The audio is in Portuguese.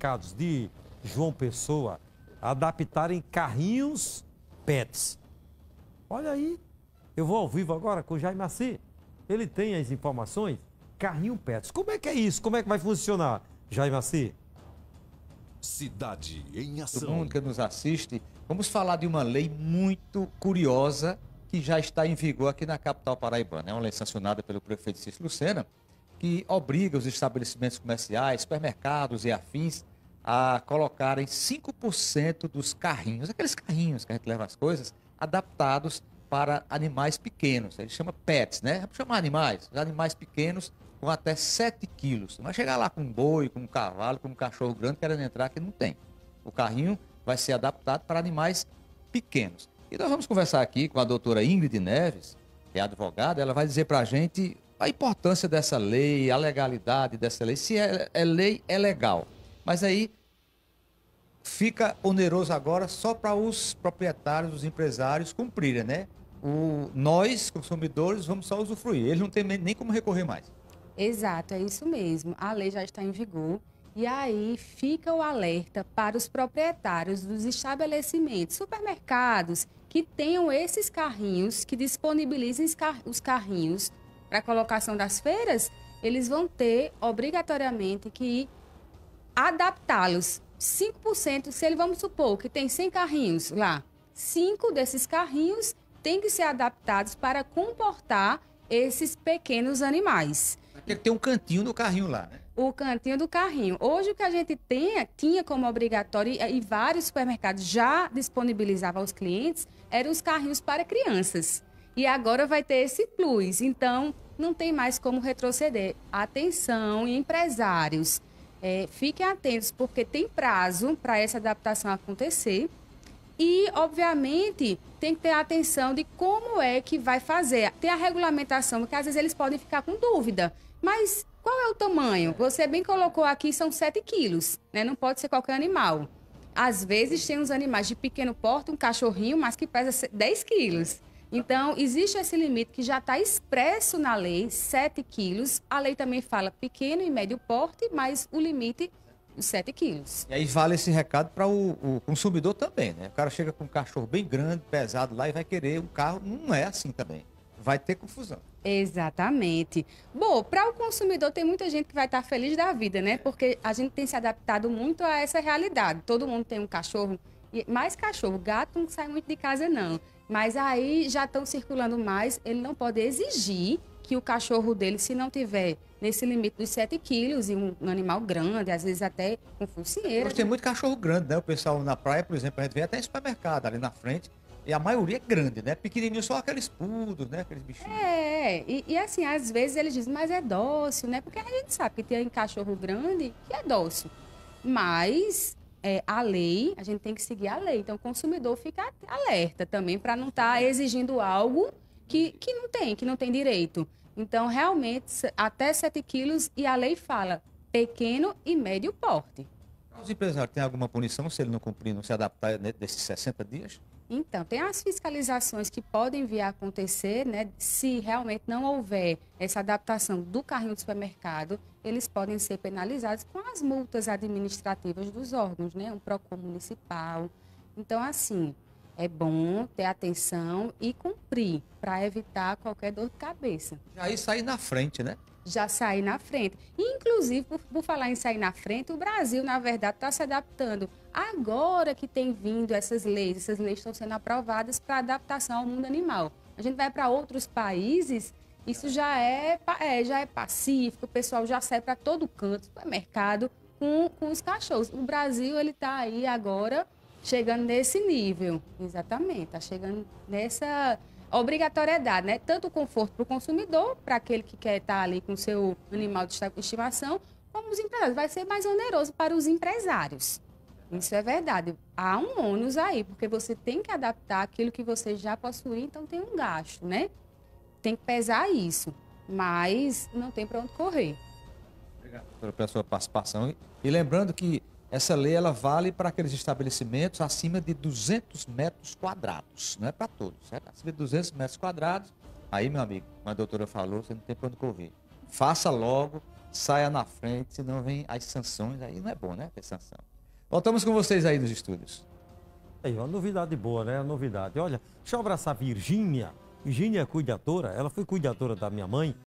supermercados de João Pessoa adaptarem carrinhos pets. Olha aí, eu vou ao vivo agora com o Jaime Massi. Ele tem as informações. Carrinho pets. Como é que é isso? Como é que vai funcionar, Jaime Massi? Cidade em ação. Todo mundo que nos assiste, vamos falar de uma lei muito curiosa que já está em vigor aqui na capital paraibana. É uma lei sancionada pelo prefeito Cícero Lucena, que obriga os estabelecimentos comerciais, supermercados e afins a colocarem 5% dos carrinhos, aqueles carrinhos que a gente leva as coisas, adaptados para animais pequenos. Ele chama pets, né? Vamos chamar animais, animais pequenos com até 7 quilos. Não vai chegar lá com um boi, com um cavalo, com um cachorro grande querendo entrar, que não tem. O carrinho vai ser adaptado para animais pequenos. E nós vamos conversar aqui com a doutora Ingrid Neves, que é advogada, ela vai dizer para a gente a importância dessa lei, a legalidade dessa lei. Se é, é lei, é legal. Mas aí fica oneroso agora só para os proprietários, os empresários cumprirem, né? O, nós, consumidores, vamos só usufruir. Eles não têm nem como recorrer mais. Exato, é isso mesmo. A lei já está em vigor. E aí fica o alerta para os proprietários dos estabelecimentos, supermercados, que tenham esses carrinhos, que disponibilizem os carrinhos para colocação das feiras, eles vão ter obrigatoriamente que adaptá-los. 5%, se ele vamos supor que tem 100 carrinhos lá, 5 desses carrinhos têm que ser adaptados para comportar esses pequenos animais. Tem que ter um cantinho no carrinho lá, né? O cantinho do carrinho. Hoje o que a gente tem, tinha como obrigatório, e vários supermercados já disponibilizavam aos clientes, eram os carrinhos para crianças. E agora vai ter esse plus. Então, não tem mais como retroceder. Atenção, empresários. É, fiquem atentos, porque tem prazo para essa adaptação acontecer. E, obviamente, tem que ter atenção de como é que vai fazer. Tem a regulamentação, porque às vezes eles podem ficar com dúvida. Mas qual é o tamanho? Você bem colocou aqui, são 7 quilos, né? Não pode ser qualquer animal. Às vezes tem uns animais de pequeno porte, um cachorrinho, mas que pesa 10 quilos. Então, existe esse limite que já está expresso na lei, 7 quilos. A lei também fala pequeno e médio porte, mas o limite, os 7 quilos. E aí vale esse recado para o, o, consumidor também, né? O cara chega com um cachorro bem grande, pesado lá e vai querer um carro. Não é assim também. Vai ter confusão. Exatamente. Bom, para o consumidor tem muita gente que vai estar feliz da vida, né? Porque a gente tem se adaptado muito a essa realidade. Todo mundo tem um cachorro, mais cachorro, gato não sai muito de casa não. Mas aí já estão circulando mais, ele não pode exigir que o cachorro dele, se não tiver nesse limite dos 7 quilos e um, um animal grande, às vezes até com focinheira. Mas tem muito cachorro grande, né? O pessoal na praia, por exemplo, a gente vê até em supermercado ali na frente e a maioria é grande, né? Pequenininho, só aqueles pudos, né? Aqueles bichinhos. É, e, e, assim, às vezes eles dizem, mas é dócil, né? Porque a gente sabe que tem cachorro grande que é dócil. Mas é, a lei, a gente tem que seguir a lei. Então o consumidor fica alerta também para não estar tá exigindo algo que, que não tem, que não tem direito. Então, realmente, até 7 quilos e a lei fala pequeno e médio porte. Os empresários têm alguma punição se ele não cumprir, não se adaptar nesses 60 dias? Então, tem as fiscalizações que podem vir a acontecer, né? Se realmente não houver essa adaptação do carrinho de supermercado, eles podem ser penalizados com as multas administrativas dos órgãos, né? Um PROCON municipal. Então, assim, é bom ter atenção e cumprir para evitar qualquer dor de cabeça. Já aí sair na frente, né? Já sair na frente. Inclusive, por, por falar em sair na frente, o Brasil, na verdade, está se adaptando Agora que tem vindo essas leis, essas leis estão sendo aprovadas para adaptação ao mundo animal. A gente vai para outros países, isso já é, é, já é pacífico, o pessoal já sai para todo canto, supermercado, com, com os cachorros. O Brasil, ele está aí agora chegando nesse nível. Exatamente, está chegando nessa obrigatoriedade, né? Tanto o conforto para o consumidor, para aquele que quer estar tá ali com o seu animal de estimação, como os empresários. Vai ser mais oneroso para os empresários. Isso é verdade. Há um ônus aí, porque você tem que adaptar aquilo que você já possui, então tem um gasto, né? Tem que pesar isso, mas não tem para onde correr. Obrigado pela sua participação. E lembrando que essa lei ela vale para aqueles estabelecimentos acima de 200 metros quadrados, não é para todos, certo? Acima de 200 metros quadrados, aí, meu amigo, como a doutora falou, você não tem para onde correr. Faça logo, saia na frente, senão vem as sanções, aí não é bom, né? Ter sanção. Voltamos com vocês aí nos estúdios. Aí, uma novidade boa, né? Uma novidade. Olha, deixa eu abraçar a Virgínia. Virgínia é cuidadora, ela foi cuidadora da minha mãe